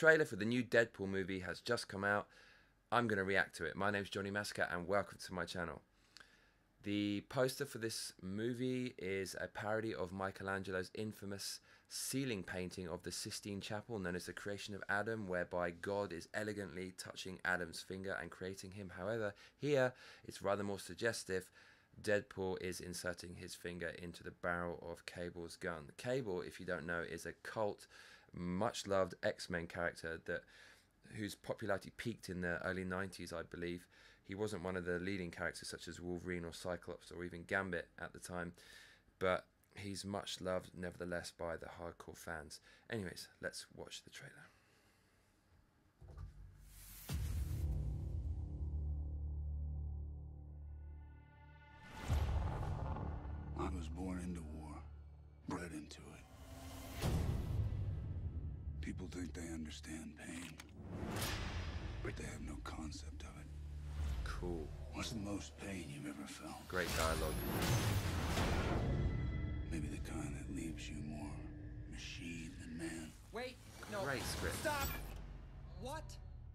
trailer for the new Deadpool movie has just come out. I'm going to react to it. My name's Johnny Massacre and welcome to my channel. The poster for this movie is a parody of Michelangelo's infamous ceiling painting of the Sistine Chapel known as the creation of Adam, whereby God is elegantly touching Adam's finger and creating him. However, here it's rather more suggestive. Deadpool is inserting his finger into the barrel of Cable's gun. Cable, if you don't know, is a cult, much loved X Men character that whose popularity peaked in the early 90s, I believe. He wasn't one of the leading characters such as Wolverine or Cyclops or even Gambit at the time, but he's much loved nevertheless by the hardcore fans. Anyways, let's watch the trailer. I was born into war, bred into it. People think they understand pain, but they have no concept of it. Cool. What's the most pain you've ever felt? Great dialogue. Maybe the kind that leaves you more machine than man. Wait, no. Great script. Stop. What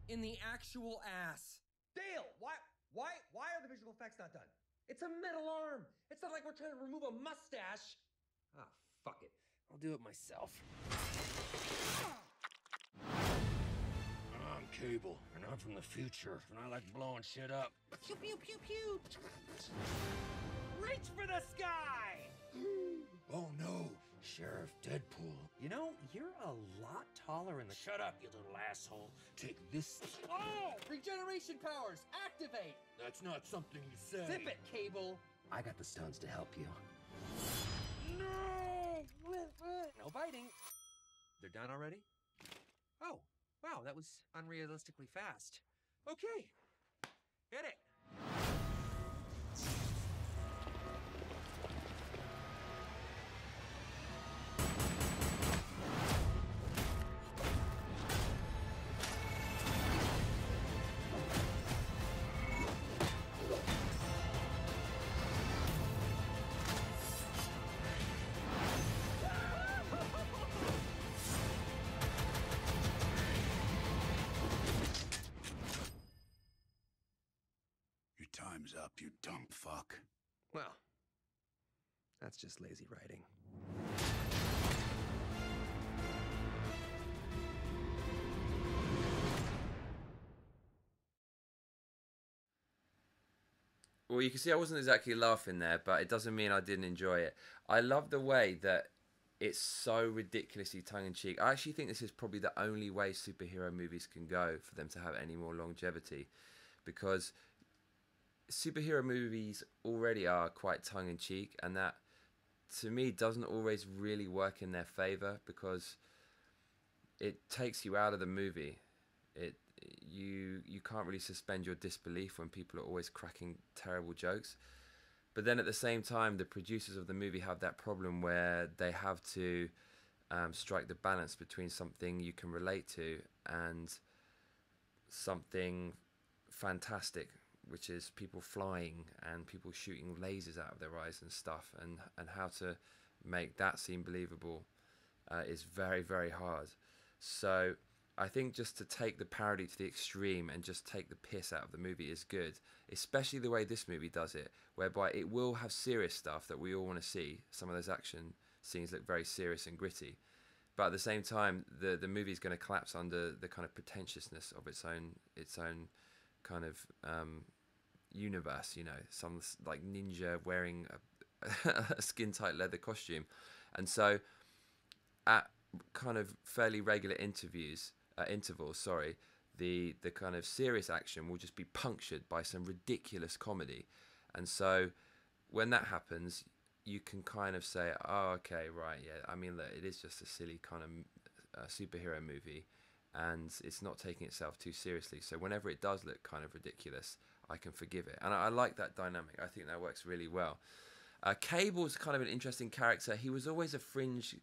in the actual ass? Dale, why, why, why are the visual effects not done? It's a metal arm. It's not like we're trying to remove a mustache. Ah, fuck it. I'll do it myself. I'm Cable, and I'm from the future, and I like blowing shit up. Pew pew pew pew. Reach for the sky. Oh no, Sheriff Deadpool. You know, you're a lot taller in the. Shut up, you little asshole. Take this. Oh, regeneration powers activate. That's not something you say. Zip it, Cable. I got the stones to help you. No! No biting. They're done already? Oh, wow, that was unrealistically fast. Okay, hit it. Time's up, you dumb fuck. Well, that's just lazy writing. Well, you can see I wasn't exactly laughing there, but it doesn't mean I didn't enjoy it. I love the way that it's so ridiculously tongue in cheek. I actually think this is probably the only way superhero movies can go for them to have any more longevity because superhero movies already are quite tongue in cheek, and that to me doesn't always really work in their favor because it takes you out of the movie. It you you can't really suspend your disbelief when people are always cracking terrible jokes. But then at the same time, the producers of the movie have that problem where they have to um, strike the balance between something you can relate to and something fantastic, which is people flying and people shooting lasers out of their eyes and stuff, and and how to make that seem believable uh, is very very hard. So I think just to take the parody to the extreme and just take the piss out of the movie is good, especially the way this movie does it, whereby it will have serious stuff that we all want to see. Some of those action scenes look very serious and gritty, but at the same time, the the movie is going to collapse under the kind of pretentiousness of its own its own kind of um, universe. You know, some like ninja wearing a, a skin tight leather costume, and so at kind of fairly regular interviews uh, intervals sorry the the kind of serious action will just be punctured by some ridiculous comedy and so when that happens you can kind of say oh okay right yeah i mean look, it is just a silly kind of uh, superhero movie and it's not taking itself too seriously so whenever it does look kind of ridiculous i can forgive it and i, I like that dynamic i think that works really well uh, Cable's kind of an interesting character. He was always a fringe,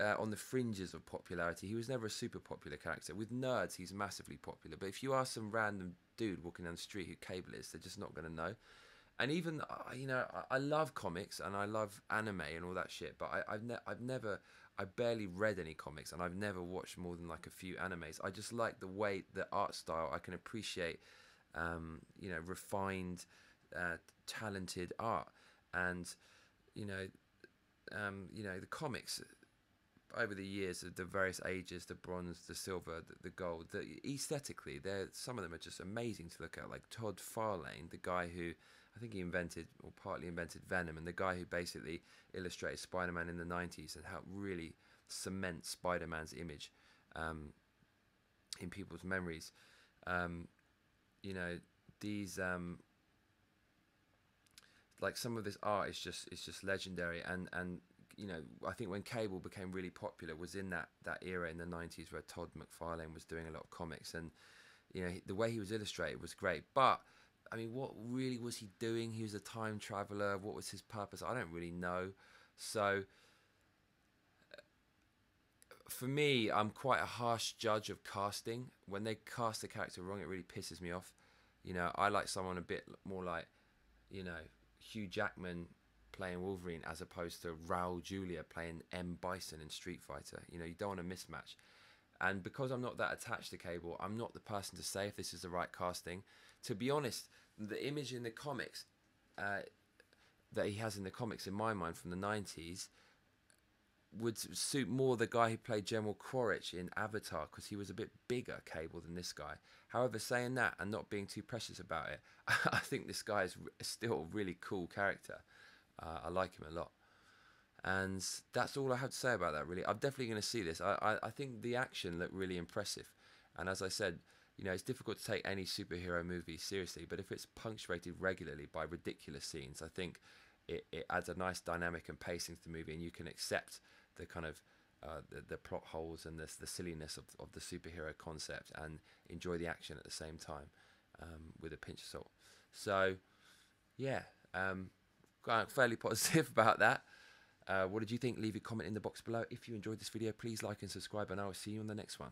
uh, on the fringes of popularity. He was never a super popular character. With nerds, he's massively popular. But if you ask some random dude walking down the street who Cable is, they're just not going to know. And even uh, you know, I, I love comics and I love anime and all that shit. But I, I've ne- I've never I barely read any comics, and I've never watched more than like a few animes. I just like the way the art style. I can appreciate, um, you know, refined, uh, talented art, and you know, um, you know, the comics over the years of the various ages, the bronze, the silver, the, the gold, the, aesthetically, they're some of them are just amazing to look at. Like Todd McFarlane, the guy who I think he invented or partly invented Venom, and the guy who basically illustrated Spider-Man in the '90s and helped really cement Spider-Man's image um, in people's memories. Um, you know, these um, like some of this art is just it's just legendary and and you know I think when cable became really popular was in that that era in the 90s where Todd McFarlane was doing a lot of comics and you know the way he was illustrated was great but I mean what really was he doing? He was a time traveler. What was his purpose? I don't really know. So for me I'm quite a harsh judge of casting. When they cast a character wrong it really pisses me off. You know I like someone a bit more like you know Hugh Jackman playing Wolverine as opposed to Raul Julia playing M. Bison in Street Fighter. You know, you don't want a mismatch. And because I'm not that attached to Cable, I'm not the person to say if this is the right casting. To be honest, the image in the comics uh, that he has in the comics, in my mind, from the 90s, would suit more the guy who played General Quaritch in Avatar because he was a bit bigger Cable than this guy. However, saying that and not being too precious about it, I think this guy is still a really cool character. Uh, I like him a lot. And that's all I have to say about that, really. I'm definitely going to see this. I, I, I think the action looked really impressive. And as I said, you know, it's difficult to take any superhero movie seriously, but if it's punctuated regularly by ridiculous scenes, I think it, it adds a nice dynamic and pacing to the movie, and you can accept the kind of uh, the, the plot holes and the, the silliness of, of the superhero concept and enjoy the action at the same time um, with a pinch of salt. So, yeah, um, fairly positive about that. Uh, what did you think? Leave a comment in the box below. If you enjoyed this video, please like and subscribe, and I will see you on the next one.